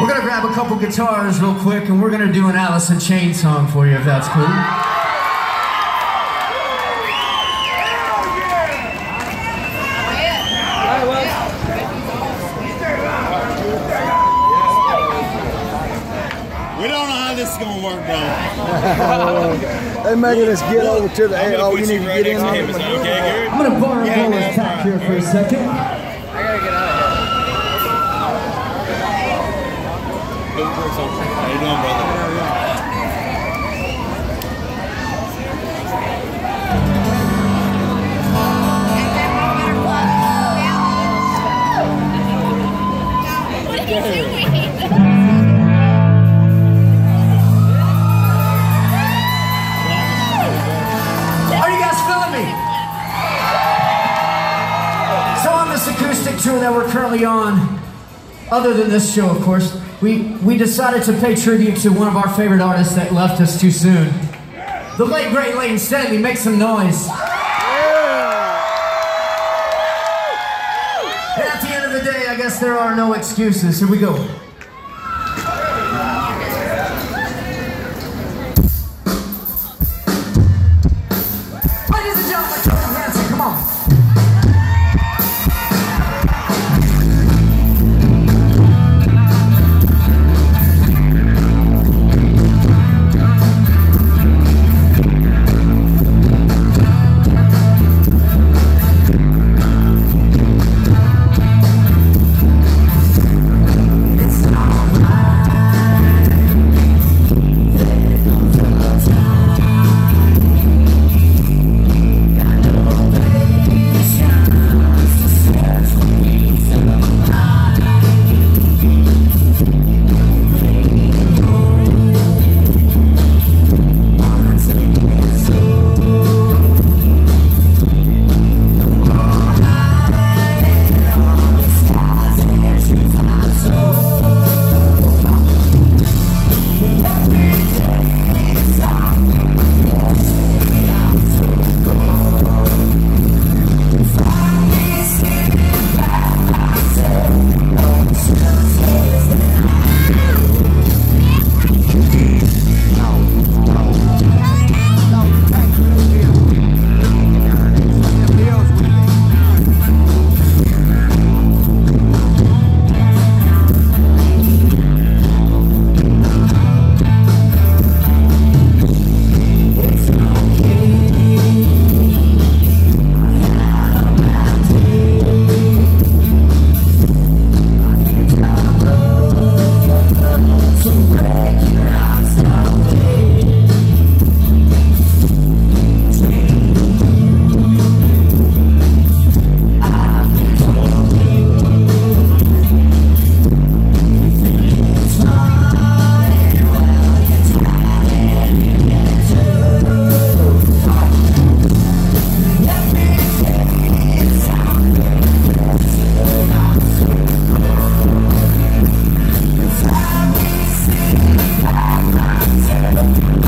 We're gonna grab a couple guitars real quick and we're gonna do an Alice in Chains song for you if that's cool. We don't know how this is gonna work, bro. They making us get over to the I'm A. gonna Oh, put you need to get in next to him. Is there. that okay, Gary? I'm gonna borrow Yeah, Bowler's man, tack here for a second. How you doing, brother? Are you guys feeling me? So on this acoustic tour that we're currently on, other than this show, of course, we, we decided to pay tribute to one of our favorite artists that left us too soon. The late great Layne Staley, make some noise. And at the end of the day, I guess there are no excuses. Here we go. Thank you.